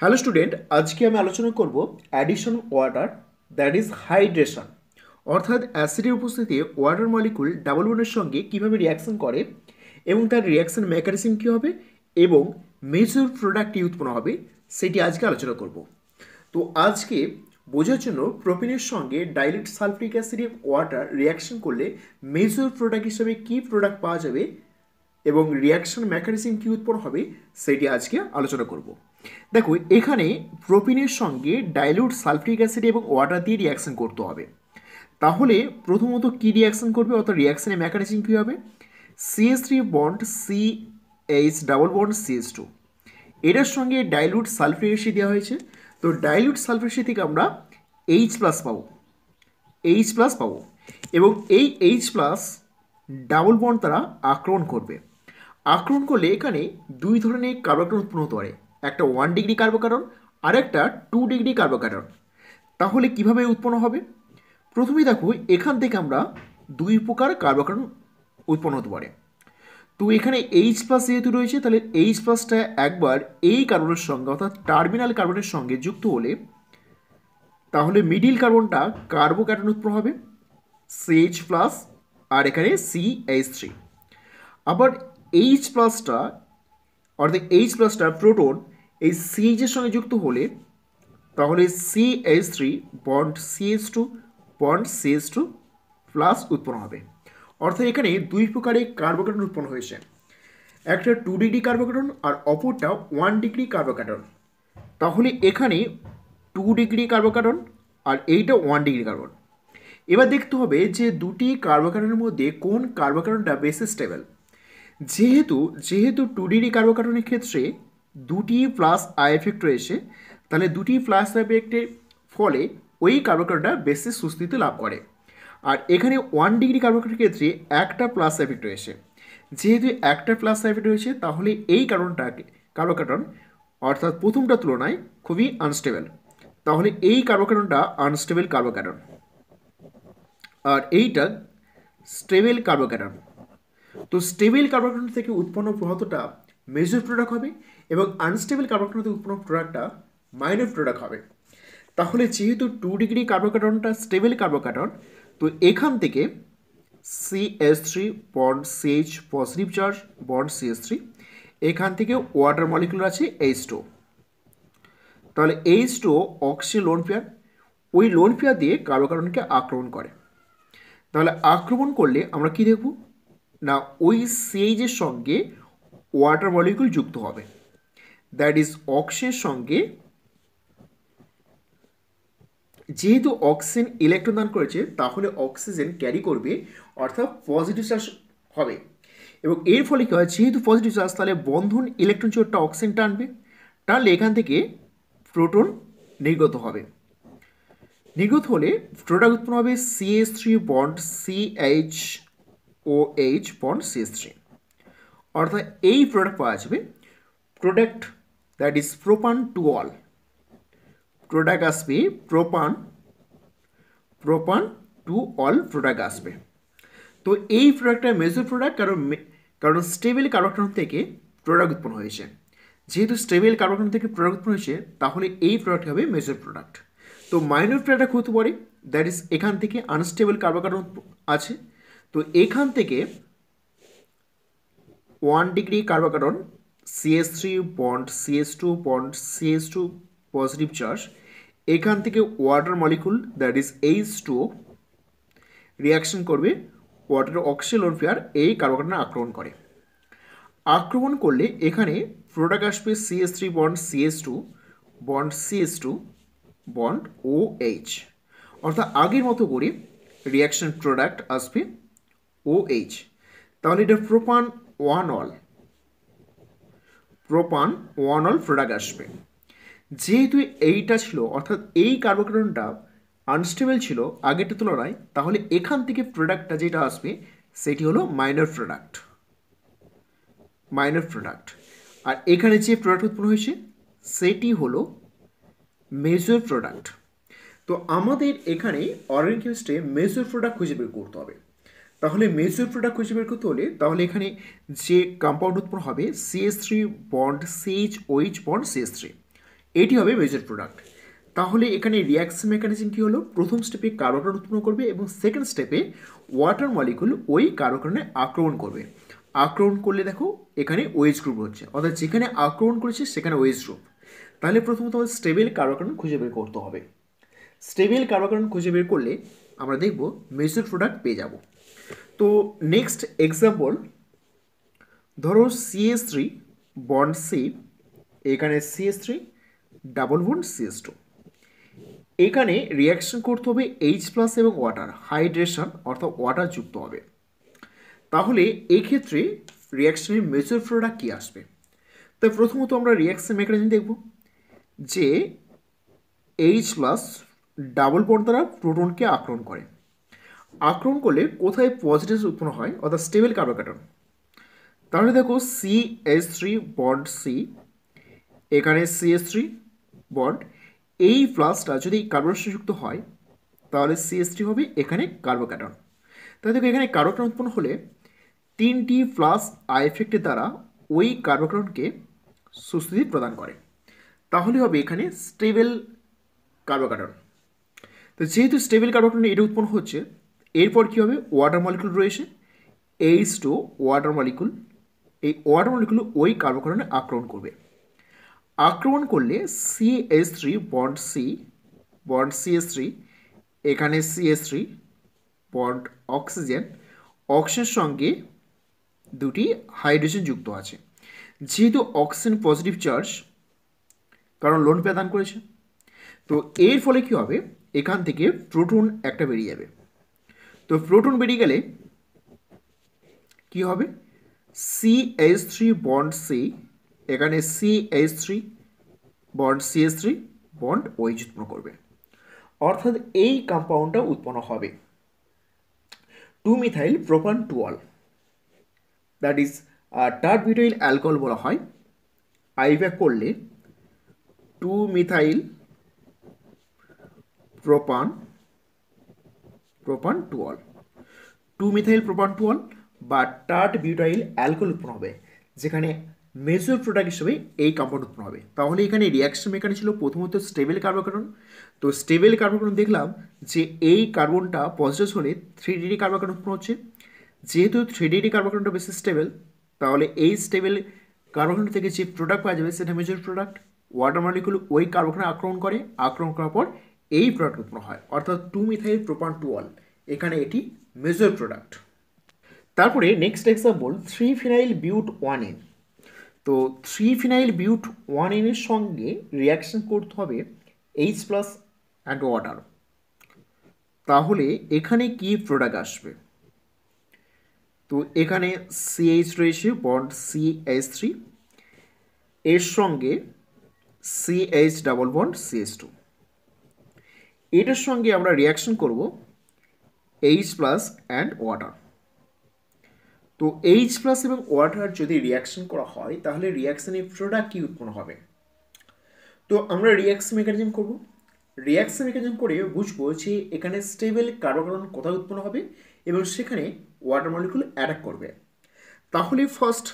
Hello student, আজকে আমি আলোচনা করব addition water that is hydration অর্থাৎ অ্যাসিডের উপস্থিতিতে ওয়াটার মলিকুল ডাবল বনের সঙ্গে কীভাবে রিয়াকশন করে এবং তার রিয়াকশন মেকানিজম কী হবে এবং মেজর প্রোডাক্টটি উৎপন্ন হবে, সেটি আজকে আলোচনা করব। তো আজকে বোঝার জন্য প্রোপিনের সঙ্গে dilute sulphuric acid water reaction করলে মেজর প্রোডাক্ট হিসেবে কী প্রোডাক্ট পাওয়া যাবে এবং রিয়াকশন মেকানিজম কী উৎপন্ন হবে, সেটি আজকে আলোচনা করব। দেখো, এখানে প্রোপিনের সঙ্গে ডাইলুট সালফ্রিক অ্যাসিড এবং ওয়াটার দিয়ে রিয়াকশন করতে হবে। তাহলে প্রথমত কী রিয়াকশন করবে? অর্থাৎ রিয়াকশনের মেকানিজম কী হবে? CH three bond C H double bond CH two এটার সঙ্গে ডাইলুট সালফ্রিক অ্যাসিড দেওয়া হয়েছে। তো ডাইলুট সালফ্রিক অ্যাসিড থেকে আমরা এইচ প্লাস পাবো। এইচ প্লাস পাবো। এবং এই এইচ প্লাস ডাবল বন্ড তারা আক্রমণ করবে। আক্রমণ করলে এখানে দুই ধরনের কার্বোকার্বন উৎপন্ন হতে পারে। একটা ওয়ান ডিগ্রি কার্বোকার্বন আর একটা টু ডিগ্রি কার্বোকার্বন তাহলে কীভাবে উৎপন্ন হবে? প্রথমেই দেখো, এখান থেকে আমরা দুই প্রকার কার্বোকার্বন উৎপন্ন হতে পারে। তো এখানে এইচ প্লাস যেহেতু রয়েছে, তাহলে এইচ প্লাসটা একবার এই কার্বনের সঙ্গে, অর্থাৎ টার্মিনাল কার্বনের সঙ্গে যুক্ত হলে, তাহলে মিডিল কার্বনটা কার্বোক্যাটন উৎপন্ন হবে সিএইচ প্লাস আর এখানে সি এইচ থ্রি আবার এইচ প্লাসটা অর্থাৎ এইচ প্লাসটা প্রোটন এই সিএইচের সঙ্গে যুক্ত হলে তাহলে C H three bond CH two bond CH two plus উৎপন্ন হবে। অর্থাৎ এখানে দুই প্রকারের কার্বোকার্বন উৎপন্ন হয়েছে। একটা টু ডিগ্রি কার্বোকার্বন আর অপরটা ওয়ান ডিগ্রি কার্বোকার্বন তাহলে এখানে টু ডিগ্রি কার্বোকার্বন আর এইটা ওয়ান ডিগ্রি কার্বন এবার দেখতে হবে যে দুটি কার্বোকার্বনের মধ্যে কোন কার্বোকার্বনটা বেশি স্টেবল যেহেতু যেহেতু টু ডিগ্রি কার্বোকার্বনের ক্ষেত্রে দুটি প্লাস আই এফেক্ট রয়েছে, তাহলে দুটি প্লাস এফেক্টের ফলে ওই কার্বোকার্বনটা বেশি সুস্থিতি লাভ করে। আর এখানে ওয়ান ডিগ্রি কার্বোকার্বনের ক্ষেত্রে একটা প্লাস এফেক্ট রয়েছে। যেহেতু একটা প্লাস এফেক্ট রয়েছে, তাহলে এই কার্বনটাকে কার্বোকার্বন অর্থাৎ প্রথমটার তুলনায় খুবই আনস্টেবল তাহলে এই কার্বোকার্বনটা আনস্টেবল কার্বোকার্বন আর এইটা স্টেবল কার্বোকার্বন তো স্টেবল কার্বোকার্বন থেকে উৎপন্ন প্রহতটা মেজর প্রোডাক্ট হবে এবং আনস্টেবল কার্বোকার্বন থেকে উৎপন্ন প্রোডাক্টটা মাইনর প্রোডাক্ট হবে। তাহলে যেহেতু টু ডিগ্রি কার্বোকার্বনটা স্টেবল কার্বোকার্বন তো এখান থেকে C H three bond CH positive charge bond CH three এখান থেকে ওয়াটার মলিকুল আছে এইচ টু তাহলে H two oxygen lone pair ওই লোন পেয়ার দিয়ে কার্বোকার্বনকে আক্রমণ করে। তাহলে আক্রমণ করলে আমরা কি দেখব? না, ওই সিএইচের সঙ্গে ওয়াটার মলিকুল যুক্ত হবে। দ্যাট ইজ অক্সিজের সঙ্গে যেহেতু অক্সিজেন ইলেকট্রন দান করেছে, তাহলে অক্সিজেন ক্যারি করবে, অর্থাৎ পজিটিভ চার্জ হবে। এবং এর ফলে কী হয়, যেহেতু পজিটিভ চার্জ তাহলে বন্ধন ইলেকট্রন চোরটা অক্সিজেন টানবে। টানলে এখান থেকে প্রোটন নির্গত হবে। নির্গত হলে প্রোডাক্ট উৎপন্ন হবে CH three bond C H O H bond CH three অর্থাৎ এই প্রোডাক্ট পাওয়া যাবে product that is propan two ol product আসবে propan propan two ol product আসবে। তো এই প্রোডাক্টটা মেজর প্রোডাক্ট কারণ কারণ স্টেবল কার্বোকার্বন থেকে প্রোডাক্ট উৎপন্ন হয়েছে। যেহেতু স্টেবল কার্বোকার্বন থেকে প্রোডাক্ট উৎপন্ন হয়েছে, তাহলে এই প্রোডাক্ট হবে মেজর প্রোডাক্ট তো মাইনর প্রোডাক্ট হতে পারে দ্যাট ইজ এখান থেকে আনস্টেবল কার্বোকার্বন আছে। তো এখান থেকে one degree carbocation CH three bond CH two bond CH two positive charge এখান থেকে water molecule that is H two reaction করবে ওয়াটার অক্সিজেন পেয়ার এই কার্বোকার্বনে আক্রমণ করে। আক্রমণ করলে এখানে প্রোডাক্ট আসবে CH three bond CH two bond CH two bond O H অর্থাৎ আগের মতো করে রিয়াকশন প্রোডাক্ট আসবে এইচ তাহলে এটা propan one ol propan one ol product আসবে। যেহেতু এইটা ছিল, অর্থাৎ এই কার্বোকার্বনটা আনস্টেবল ছিল আগেরটা তুলনায়, তাহলে এখান থেকে প্রোডাক্টটা যেটা আসবে, সেটি হলো মাইনর প্রোডাক্ট মাইনর প্রোডাক্ট আর এখানে যে প্রোডাক্ট উৎপন্ন হয়েছে, সেটি হলো মেজর প্রোডাক্ট তো আমাদের এখানে অর্গানিক কেমিস্ট্রি মেজর প্রোডাক্ট খুঁজে বের করতে হবে। তাহলে মেজর প্রোডাক্ট খুঁজে বের করতে হলে তাহলে এখানে যে কম্পাউন্ড উৎপন্ন হবে CH three bond CH OH bond CH three এটি হবে মেজর প্রোডাক্ট তাহলে এখানে রিয়াকশন মেকানিজম কী হলো? প্রথম স্টেপে কার্বোকার্বন উৎপন্ন করবে এবং সেকেন্ড স্টেপে ওয়াটার মলিকুল ওই কার্বোকার্বনে আক্রমণ করবে। আক্রমণ করলে দেখো, এখানে ওয়েজ গ্রুপ হচ্ছে। অর্থাৎ যেখানে আক্রমণ করেছে, সেখানে ওয়েজ গ্রুপ তাহলে প্রথমত আমাদের স্টেবেল কার্বোকার্বন খুঁজে বের করতে হবে। স্টেবেল কার্বোকার্বন খুঁজে বের করলে আমরা দেখব মেজর প্রোডাক্ট পেয়ে যাব। তো নেক্সট এক্সাম্পল ধরো সিএস থ্রি বন্ড সি এখানে CH three double bond CH two এখানে রিয়াকশন করতে হবে এইচ প্লাস এবং ওয়াটার হাইড্রেশন অর্থাৎ ওয়াটার যুক্ত হবে। তাহলে এক্ষেত্রে রিয়াকশনের মেজর প্রোডাক্ট কী আসবে? তাই প্রথমত আমরা রিয়াকশন মেকানিজম দেখব, যে এইচ প্লাস ডাবল বন্ড দ্বারা প্রোটনকে আক্রমণ করে। আক্রমণ করলে কোথায় পজিটিভ উৎপন্ন হয়, অর্থাৎ স্টেবল কার্বোকার্বন তাহলে দেখো C H three bond C এখানে সি এস থ্রি বন্ড এই প্লাসটা যদি কার্বনের যুক্ত হয়, তাহলে সি এস থ্রি হবে এখানে কার্বোক্যাটন তাহলে দেখো এখানে কার্বোক্যাটন উৎপন্ন হলে তিনটি প্লাস আই এফেক্টের দ্বারা ওই কার্বোক্যাটনকে সুস্থিতি প্রদান করে। তাহলে হবে এখানে স্টেবল কার্বোক্যাটন তো যেহেতু স্টেবল কার্বোক্যাটন এটা উৎপন্ন হচ্ছে এরপর কী হবে? ওয়াটার মলিকুল রয়েছে। এইচ টু ওয়াটার মলিকুল এই ওয়াটার মলিকুল ওই কার্বোক্যাটনে আক্রমণ করবে। আক্রমণ করলে C H three bond C bond C H three এখানে C H three bond oxygen অক্সিজেনের সঙ্গে দুটি হাইড্রোজেন যুক্ত আছে। যেহেতু অক্সিজেন পজিটিভ চার্জ কারণ লোন প্রদান করেছে। তো এর ফলে কী হবে? এখান থেকে প্রোটন একটা বেরিয়ে যাবে। তো প্রোটন বেরিয়ে গেলে কি হবে? C H three bond C এখানে C H three bond C H three bond OH উৎপন্ন করবে। অর্থাৎ এই কম্পাউন্ডটা উৎপন্ন হবে two methyl propan two ol that is tert butyl alcohol বলা হয়। আইব্যাক করলে two methyl propan propan two ol. Two methyl propan two ol বা টার্ট বিউটাইল অ্যালকোহল উৎপন্ন হবে, যেখানে মেজর প্রোডাক্ট হিসেবে এই কম্পাউন্ড উৎপন্ন হবে। তাহলে এখানে রিয়াকশন মেকানি ছিল প্রথমত স্টেবল কার্বোকার্বন তো স্টেবল কার্বোকার্বন দেখলাম যে এই কার্বনটা পজিটিভ হলে থ্রি ডিডি কার্বোকার্বন উৎপন্ন হচ্ছে। যেহেতু থ্রি ডিডি কার্বোকার্বনটা বেশি স্টেবল তাহলে এই স্টেবল কার্বোকার্বন থেকে যে প্রোডাক্ট পাওয়া যাবে, সেটা মেজর প্রোডাক্ট ওয়াটার মলিকুল ওই কার্বোকার্বনে আক্রমণ করে। আক্রমণ করার পর এই প্রোডাক্ট উৎপন্ন হয়, অর্থাৎ টু মিথাইল প্রোপান টুয়াল এখানে এটি মেজর প্রোডাক্ট তারপরে next example three phenyl but one ene তো থ্রি ফিনাইল বিউট ওয়ান এনের সঙ্গে রিয়াকশন করতে হবে এইচ প্লাস অ্যান্ড ওয়াটার তাহলে এখানে কি প্রোডাক্ট আসবে? তো এখানে সিএইচ রয়েছে বন্ড সি এইচ থ্রি এর সঙ্গে CH double bond CH two এটার সঙ্গে আমরা রিয়াকশন করব এইচ প্লাস অ্যান্ড ওয়াটার তো এইচ প্লাস এবং ওয়াটার যদি রিয়াকশন করা হয়, তাহলে রিয়াকশানে প্রোডাক্ট কী উৎপন্ন হবে? তো আমরা রিয়াকশন মেকানিজম করব। রিয়াকশন মেকানিজম করে বুঝব যে এখানে স্টেবল কার্বোকার্বন কোথায় উৎপন্ন হবে এবং সেখানে ওয়াটার মলিকুল অ্যাটাক করবে। তাহলে ফার্স্ট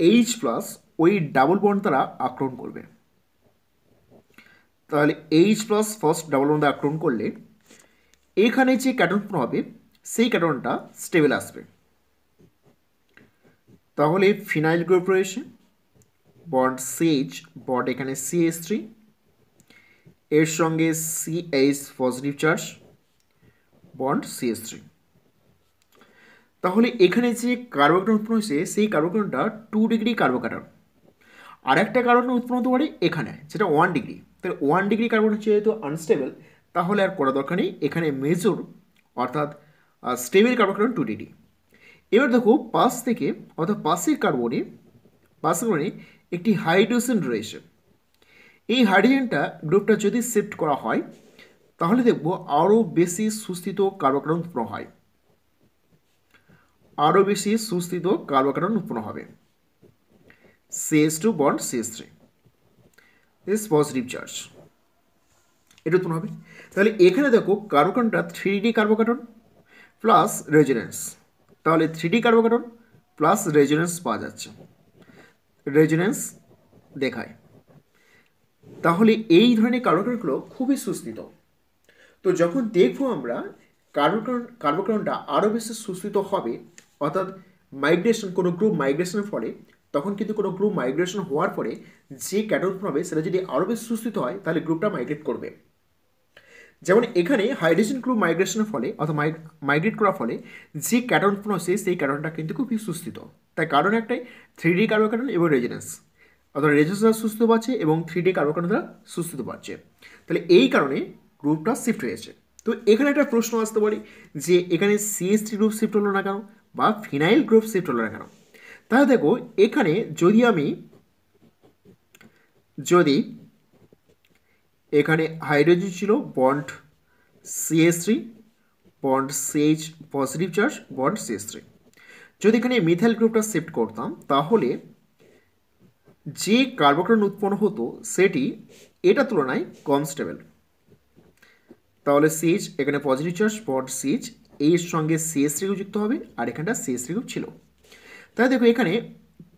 এইচ প্লাস ওই ডাবল বন্ড দ্বারা আক্রমণ করবে। তাহলে এইচ প্লাস ফার্স্ট ডাবল দ্বারা আক্রমণ করলে এখানে যে ক্যাটন উৎপন্ন হবে, সেই ক্যাটনটা স্টেবল আসবে। তাহলে ফিনাইল গ্রুপ রয়েছে। বন্ড সিএইচ বন্ড এখানে সিএস থ্রি এর সঙ্গে CH positive charge bond CH three তাহলে এখানে যে কার্বোকার্বন উৎপন্ন হয়েছে, সেই কার্বোকার্বনটা টু ডিগ্রি কার্বোকার্বন আর একটা কার্বন উৎপন্ন হতে পারে এখানে, যেটা ওয়ান ডিগ্রি তাহলে ওয়ান ডিগ্রি কার্বন হচ্ছে যেহেতু আনস্টেবল তাহলে আর করা দরকার নেই। এখানে মেজর অর্থাৎ স্টেবল কার্বোকার্বন টু ডিগ্রি এবার দেখো পাশ থেকে, অর্থাৎ পাশের কার্বনে পাশের কার্বনে একটি হাইড্রোজেন রয়েছে এই হাইড্রোজেনটা গ্রুপটা যদি শিফট করা হয়, তাহলে দেখব আরও বেশি সুস্থিত কার্বোকার্বন উৎপন্ন হয়। আরও বেশি সুস্থিত কার্বোকার্বন উৎপন্ন হবে। CH two bond CH three is positive charge এটা উৎপন্ন হবে। তাহলে এখানে দেখো কার্বোকার্বনটা three D carbocation plus resonance তাহলে three D carbocation plus resonance পাওয়া যাচ্ছে। রেজোনেন্স দেখায়। তাহলে এই ধরনের কার্বোকার্বনগুলো খুবই সুস্থিত। তো যখন দেখব আমরা কার্বোকার্বন, কার্বোকার্বনটা আরও বেশি সুস্থিত হবে, অর্থাৎ মাইগ্রেশন কোনো গ্রুপ মাইগ্রেশনের ফলে তখন কিন্তু কোনো গ্রুপ মাইগ্রেশন হওয়ার পরে যে ক্যাটাগরি হবে সেটা যদি আরও বেশি সুস্থিত হয়, তাহলে গ্রুপটা মাইগ্রেট করবে। যেমন এখানে হাইড্রোজেন গ্রুপ মাইগ্রেশনের ফলে অথবা মাইগ্রেট করার ফলে যে ক্যাটন হচ্ছে, সেই ক্যাটনটা কিন্তু খুবই সুস্থিত। তাই কারণ একটাই থ্রি ডি কার্বোকার্বন এবং রেজিনেন্স অর্থাৎ রেজিনেন্স দ্বারা সুস্থ পাচ্ছে এবং থ্রি ডি কার্বোকার্বন দ্বারা সুস্থিত পাচ্ছে তাহলে এই কারণে গ্রুপটা শিফট হয়েছে তো এখানে একটা প্রশ্ন আসতে পারে যে এখানে সিএস থ্রি গ্রুপ শিফট হলো না কেন? বা ফিনাইল গ্রুপ শিফট হলো না কেন? তাহলে দেখো, এখানে যদি আমি, যদি এখানে হাইড্রোজেন ছিল bond CH three bond CH positive charge bond CH three যদি এখানে মিথাইল গ্রুপটা শিফট করতাম, তাহলে যে কার্বোক্রন উৎপন্ন হতো, সেটি এটা তুলনায় কম স্টেবল তাহলে সিএইচ এখানে পজিটিভ চার্জ বন্ড সিএইচ এর সঙ্গে সিএস থ্রি যুক্ত হবে, আর এখানটা সিএস থ্রি ছিল। তাহলে দেখো এখানে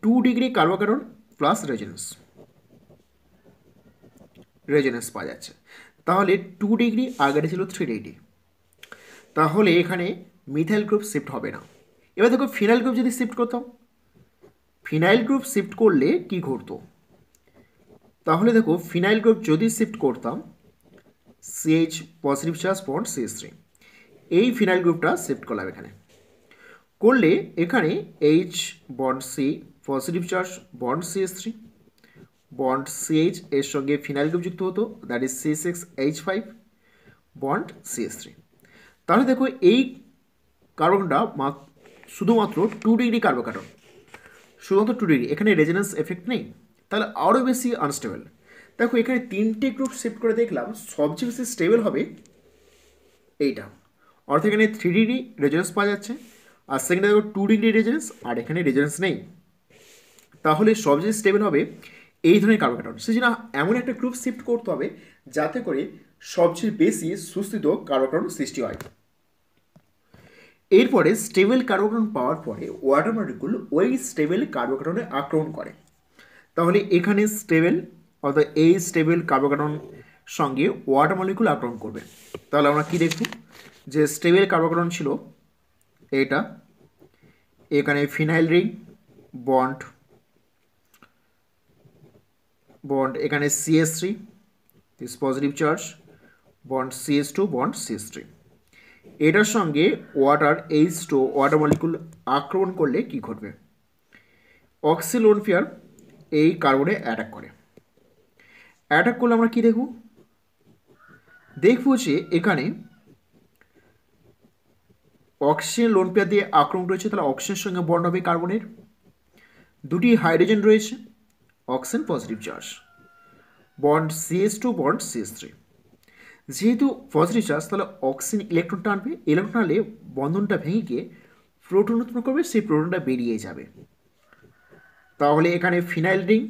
two degree carbocation plus resonance resonance পাওয়া যাচ্ছে। তাহলে টু ডিগ্রি আগেটা ছিল থ্রি ডিগ্রি তাহলে এখানে মিথাইল গ্রুপ শিফট হবে না। এবার দেখো ফিনাইল গ্রুপ যদি শিফট করতাম ফিনাইল গ্রুপ শিফট করলে কি ঘটতো? তাহলে দেখো ফিনাইল গ্রুপ যদি শিফট করতাম CH positive charge bond CS three এই ফিনাইল গ্রুপটা শিফট করলাম এখানে। করলে এখানে H bond C positive charge bond CS three bond CH এর সঙ্গে ফিনাইল গ্রুপ যুক্ত হতো that is C six H five bond CS three তাহলে দেখো এই কার্বনটা শুধুমাত্র টু ডিগ্রি কার্বোকার্বন শুধুমাত্র টু ডিগ্রি এখানে রেজোনেন্স এফেক্ট নেই। তাহলে আরও বেশি আনস্টেবল দেখো এখানে তিনটে গ্রুপ শিফট করে দেখলাম সবচেয়ে বেশি স্টেবল হবে, এইটা। অর্থাৎ এখানে থ্রি ডিগ্রি রেজোনেন্স পাওয়া যাচ্ছে। আর সেখানে দেখো টু ডিগ্রি রেজোনেন্স আর এখানে রেজোনেন্স নেই। তাহলে সব সবচেয়ে স্টেবল হবে, এই ধরনের কার্বোকার্বন সেজন্য এমন একটা গ্রুপ শিফট করতে হবে, যাতে করে সবচেয়ে বেশি সুস্থিত কার্বোকার্বন সৃষ্টি হয়। এরপরে স্টেবল কার্বোকার্বন পাওয়ার পরে ওয়াটার মলিকুল ওই স্টেবল কার্বোকার্বনে আক্রমণ করে। তাহলে এখানে স্টেবল অর্থাৎ এই স্টেবল কার্বোকার্বন সঙ্গে ওয়াটার মলিকুল আক্রমণ করবে। তাহলে আমরা কি দেখব? যে স্টেবল কার্বোকার্বন ছিল এটা এখানে ফিনাইল রিং, বন্ড। বন্ড, এখানে CH three this positive charge bond CH two bond CH three এটার সঙ্গে water H two water molecule আক্রমণ করলে কি ঘটবে? অক্সিলোনফিয়ার এই কার্বনে অ্যাটাক করে। অ্যাটাক করলে আমরা কি দেখব? দেখব যে এখানে অক্সিজেন লোনপিয়া দিয়ে আক্রমণ রয়েছে, তাহলে অক্সিজেনের সঙ্গে বন্ড হবে কার্বনের দুটি হাইড্রোজেন রয়েছে oxygen positive charge bond CH two bond CH three যেহেতু পজিটিভ চার্জ তাহলে অক্সিজেন ইলেকট্রন টানবে ইলেকট্রন টানলে বন্ধনটা ভেঙে গিয়ে প্রোটন উৎপন্ন করবে, সেই প্রোটনটা বেরিয়ে যাবে। তাহলে এখানে ফিনাইল রিং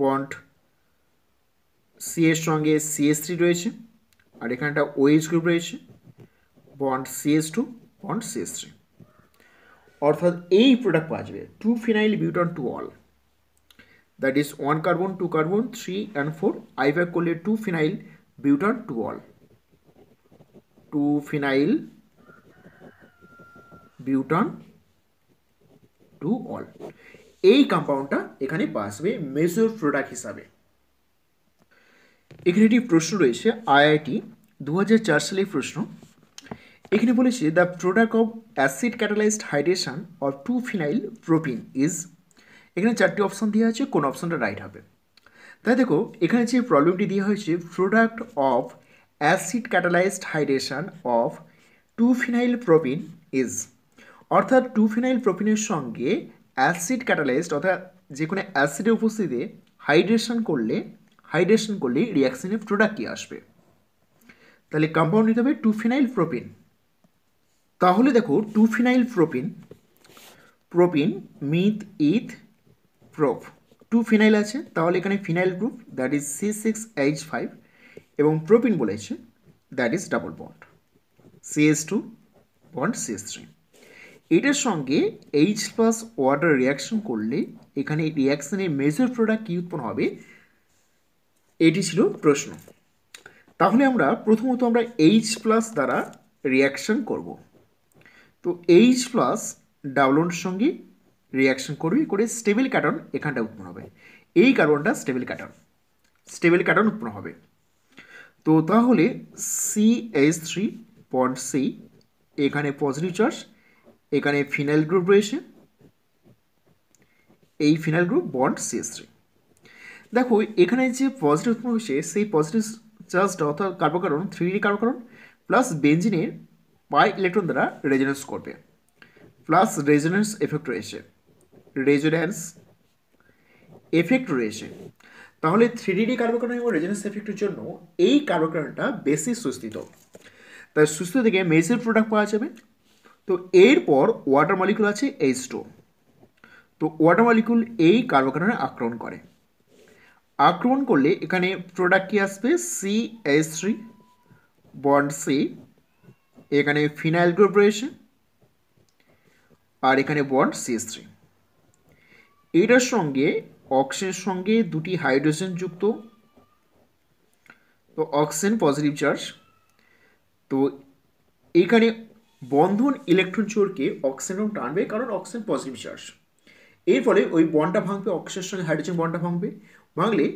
বন্ড সি এর সঙ্গে সিএস থ্রি রয়েছে, আর এখানটা ওএইচ গ্রুপ রয়েছে। Bond CH two bond CH three অর্থাৎ এই প্রোডাক্ট পাওয়া যাবে two phenyl butan two ol that is one carbon two carbon three and four IUPAC করলে two phenyl butan two ol two phenyl butan two ol এই কম্পাউন্ডটা এখানে পাওয়া আসবে মেজর প্রোডাক্ট হিসাবে। এখানে একটি প্রশ্ন রয়েছে আইআইটি দু সালের প্রশ্ন। এখানে বলেছে the product of acid catalysed hydration of two phenyl propene is এখানে চারটি অপশন দেওয়া আছে, কোন অপশানটা রাইট হবে। তাই দেখো, এখানে যে প্রবলেমটি দেওয়া হয়েছে product of acid catalysed hydration of two phenyl propene is অর্থাৎ টু ফিনাইল প্রোপিনের সঙ্গে অ্যাসিড ক্যাটালাইজড অর্থাৎ যে কোনো অ্যাসিডের উপস্থিতিতে হাইড্রেশন করলে হাইড্রেশন করলে রিয়াকশনের প্রোডাক্ট কী আসবে। তাহলে কম্পাউন্ড নিতে হবে টু ফিনাইল প্রোপিন তাহলে দেখো two phenyl propene propene meth, eth prop two phenyl আছে, তাহলে এখানে phenyl group that is C six H five এবং প্রোপিন বলেছে that is double bond CS two bond CS three এটার সঙ্গে এইচ প্লাস ওয়াটার রিয়াকশন করলে এখানে রিয়াকশনের major product কী উৎপন্ন হবে? এটি ছিল প্রশ্ন। তাহলে আমরা প্রথমত আমরা এইচ প্লাস দ্বারা রিয়াকশন করব। তো এইচ প্লাস ডাবলনের সঙ্গে রিয়াকশন করবি করে স্টেবল ক্যাটন এখানটা উৎপন্ন হবে। এই কার্বনটা স্টেবল ক্যাটন স্টেবল ক্যাটন উৎপন্ন হবে। তো তাহলে C H three point C এখানে পজিটিভ চার্জ এখানে ফিনাইল গ্রুপ রয়েছে। এই phenyl group bond CS three দেখো, এখানে যে পজিটিভ উৎপন্ন হয়েছে, সেই পজিটিভ চার্জটা অর্থাৎ carbocation three D carbocation plus বেঞ্জিনের pi electron দ্বারা রেজোনেন্স করবে। প্লাস রেজোনেন্স এফেক্ট রয়েছে। রেজোনেন্স এফেক্ট রয়েছে। তাহলে থ্রি ডি কার্বোকার্বন এবং রেজোনেন্স এফেক্টের জন্য এই কার্বোকার্বনটা বেশি সুস্থিত। তাই সুস্থ থেকে মেজর প্রোডাক্ট পাওয়া যাবে। তো এরপর ওয়াটার মলিকুল আছে এইচ টু তো ওয়াটার মলিকুল এই কার্বোকার্বনে আক্রমণ করে। আক্রমণ করলে এখানে প্রোডাক্ট কি আসবে? C H three bond C এখানে ফিনাইল গ্রুপ রয়েছে আর এখানে বন্ড সিএস থ্রি এটার সঙ্গে অক্সিজেনের সঙ্গে দুটি হাইড্রোজেন যুক্ত। তো অক্সিজেন পজিটিভ চার্জ তো এখানে বন্ধন ইলেকট্রন চোরকে অক্সিজেন টানবে কারণ অক্সিজেন পজিটিভ চার্জ এর ফলে ওই বনটা ভাঙবে অক্সিজেনের সঙ্গে হাইড্রোজেন বনটা ভাঙবে। ভাঙলে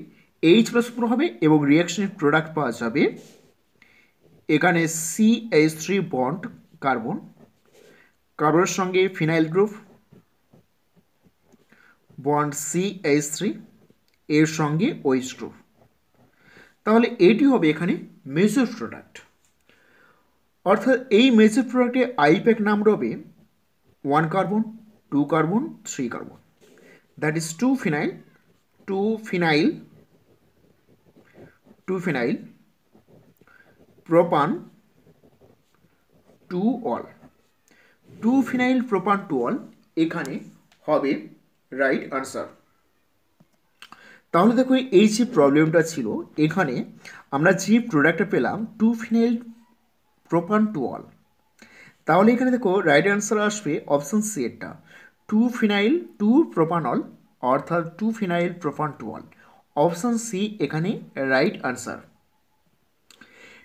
এইচ প্লাস হবে এবং রিয়াকশনের প্রোডাক্ট পাওয়া যাবে এখানে C H three bond carbon কার্বনের সঙ্গে phenyl group bond C H three এর সঙ্গে ওইচ গ্রুপ তাহলে এটি হবে এখানে মেজর প্রোডাক্ট অর্থাৎ এই মেজর প্রোডাক্টে আইপ্যাক নাম রবে one carbon two carbon three carbon that is two phenyl two phenyl two phenyl propan two ol two phenyl propan two ol এখানে হবে রাইট আনসার তাহলে দেখো এই যে প্রবলেমটা ছিল, এখানে আমরা যে প্রোডাক্টটা পেলাম two phenyl propane two ol তাহলে এখানে দেখো রাইট অ্যান্সার আসবে অপশন সি এরটা টু ফিনাইল টু প্রোপানল অর্থাৎ two phenyl propane two ol option C এখানে রাইট আনসার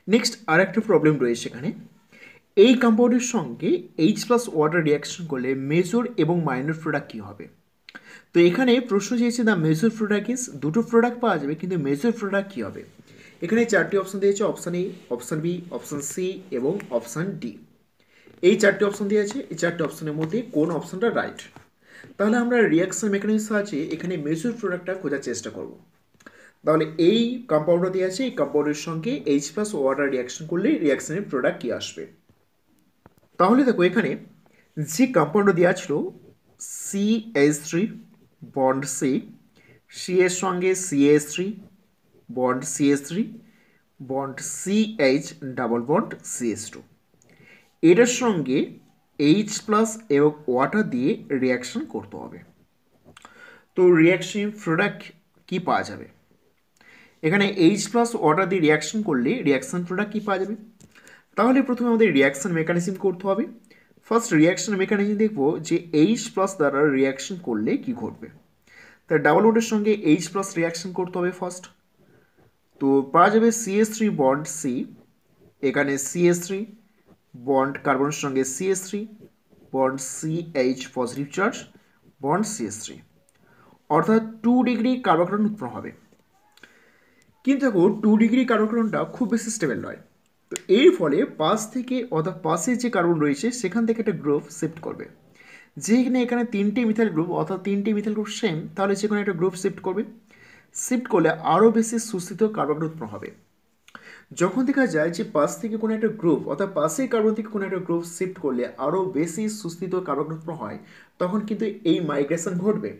নেক্সট আর একটা প্রবলেম রয়েছে এখানে। এই কম্পাউন্ডের সঙ্গে এইচ প্লাস ওয়াটার রিয়াকশন করলে মেজর এবং মাইনর প্রোডাক্ট কী হবে? তো এখানে প্রশ্ন চেয়েছে দ্য মেজর প্রোডাক্ট ইস দুটো প্রোডাক্ট পাওয়া যাবে, কিন্তু মেজর প্রোডাক্ট কী হবে? এখানে চারটি অপশন দিয়েছে option A option B option C এবং অপশান ডি এই চারটি অপশন দিয়েছে, এই চারটি অপশানের মধ্যে কোন অপশানটা রাইট তাহলে আমরা রিয়াকশন মেকানিজম সাহায্যে এখানে মেজর প্রোডাক্টটা খোঁজার চেষ্টা করব। তাহলে এই কম্পাউন্ডার দিয়ে আছে, এই কম্পাউন্ডের সঙ্গে এইচ প্লাস ওয়াটার রিয়াকশন করলে রিয়াকশনের প্রোডাক্ট কী আসবে? তাহলে দেখো এখানে যে কম্পাউন্ডার দেওয়া ছিল C H three bond C C এর সঙ্গে C H three bond C S three bond C H double bond C S two এটার সঙ্গে এইচ প্লাস এবং ওয়াটার দিয়ে রিয়াকশন করতে হবে। তো রিয়াকশন প্রোডাক্ট কি পাওয়া যাবে? এখানে এইচ প্লাস ওয়াটার দিয়ে রিয়াকশন করলে রিয়াকশন প্রোডাক্ট কী পাওয়া যাবে? তাহলে প্রথমে আমাদের রিয়াকশন মেকানিজম করতে হবে। ফার্স্ট রিয়াকশন মেকানিজম দেখব যে এইচ প্লাস দ্বারা রিয়াকশন করলে কি ঘটবে। তার ডাবল ওডের সঙ্গে এইচ প্লাস রিয়াকশন করতে হবে ফার্স্ট তো পাওয়া যাবে সিএস থ্রি বন্ড সি এখানে সিএস থ্রি বন্ড কার্বনের সঙ্গে CS three bond C H positive charge bond CS three অর্থাৎ টু ডিগ্রি কার্বন উৎপন্ন হবে। কিন্তু দেখো টু ডিগ্রি কার্বোক্রনটা খুব বেশি স্টেবল নয়। তো এর ফলে পাশ থেকে অর্থাৎ পাশে যে কার্বন রয়েছে, সেখান থেকে একটা গ্রুপ শিফট করবে। যেখানে এখানে তিনটে মিথাইল গ্রুপ অর্থাৎ তিনটে মিথাইল গ্রুপ সেম তাহলে সেখানে একটা গ্রুপ শিফট করবে। শিফট করলে আরও বেশি সুস্থিত কার্বন উৎপন্ন হবে। যখন দেখা যায় যে পাশ থেকে কোনো একটা গ্রুপ অর্থাৎ পাশের কার্বন থেকে কোনো একটা গ্রুপ শিফট করলে আরও বেশি সুস্থিত কার্বন উৎপন্ন হয়, তখন কিন্তু এই মাইগ্রেশন ঘটবে।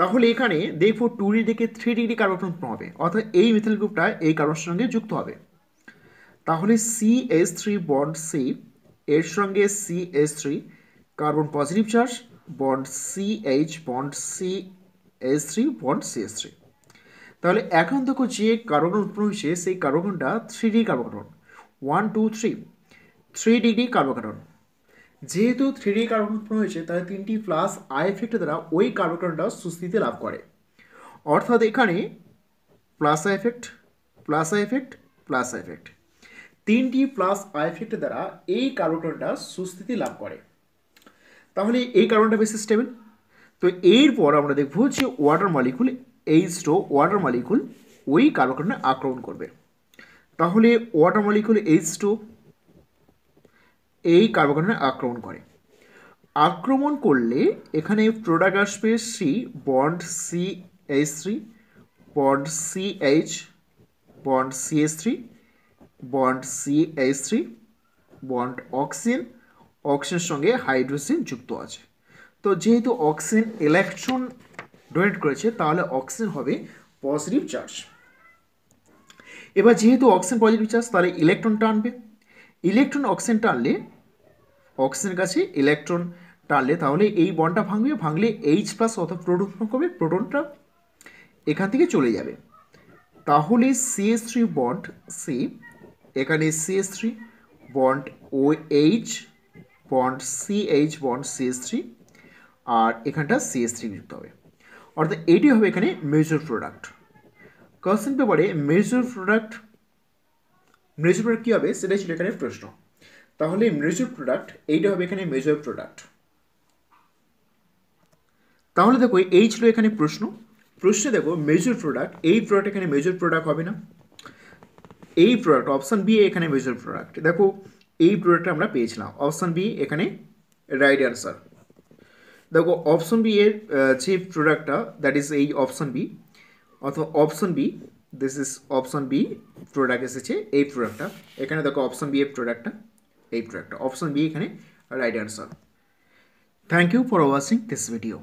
তাহলে এখানে দেখব টু ডিগ্রি থেকে থ্রি ডিগ্রি কার্বন হবে অর্থাৎ এই মিথাইল গ্রুপটা এই কার্বনের সঙ্গে যুক্ত হবে। তাহলে C S three bond C এর সঙ্গে C S three carbon positive charge bond C H bond C S three bond C S three তাহলে এখন দেখো যে কার্বন উৎপন্ন হয়েছে, সেই কার্বনটা three degree carbon one two three three degree carbon যেহেতু থ্রি ডিগ্রি কার্বন উৎপন্ন হয়েছে তাহলে তিনটি প্লাস আই এফেক্ট দ্বারা ওই কার্বনটা সুস্থিতি লাভ করে। অর্থাৎ এখানে plus I effect plus I effect plus I effect তিনটি প্লাস আই এফেক্টের দ্বারা এই কার্বোটনটা সুস্থিতি লাভ করে। তাহলে এই কার্বনটা বেশি স্টেবল তো এরপর আমরা দেখব যে water molecule H two water molecule ওই কার্বোটনে আক্রমণ করবে। তাহলে ওয়াটার মলিকুল এইচ টু এই কার্বোটনে আক্রমণ করে। আক্রমণ করলে এখানে প্রোডাক্ট আসবে C bond C H three bond C H bond C H three bond C H three bond oxygen অক্সিজেনের সঙ্গে হাইড্রোজেন যুক্ত আছে। তো যেহেতু অক্সিজেন ইলেকট্রন ডোনেট করেছে, তাহলে অক্সিজেন হবে পজিটিভ চার্জ এবার যেহেতু অক্সিজেন পজিটিভ চার্জ তাহলে ইলেকট্রন টানবে। ইলেকট্রন অক্সিজেন টানলে অক্সিজেনের কাছে ইলেকট্রন টানলে, তাহলে এই বনটা ভাঙবে, ভাঙলে এইচ প্লাস অথবা প্রোটন করবে প্রোটনটা এখান থেকে চলে যাবে। তাহলে সিএস থ্রি বন্ড সি এখানে CS three bond O H bond C H bond CS three আর এখানটা সিএস থ্রি যুক্ত হবে। অর্থাৎ এটি হবে এখানে মেজর প্রোডাক্ট কোশ্চেন পেপারে মেজর প্রোডাক্ট মেজর প্রোডাক্ট কী হবে? সেটাই ছিল এখানে প্রশ্ন। তাহলে মেজর প্রোডাক্ট এইটা হবে এখানে মেজর প্রোডাক্ট তাহলে দেখো, এই ছিল এখানে প্রশ্ন। প্রশ্নে দেখো মেজর প্রোডাক্ট এই প্রোডাক্ট এখানে মেজর প্রোডাক্ট হবে না। এই প্রোডাক্ট অপশান বি এখানে মেজর প্রোডাক্ট দেখো, এই প্রোডাক্টটা আমরা পেয়েছিলাম। অপশান বি এখানে রাইট অ্যান্সার দেখো অপশন বি এর যে প্রোডাক্টটা দ্যাট ইজ এই অপশন বি অথবা option B this is option B product এসেছে, এই প্রোডাক্টটা এখানে দেখো অপশন বি এর প্রোডাক্টটা এই প্রোডাক্টটা অপশন বি এখানে right answer thank you for watching this video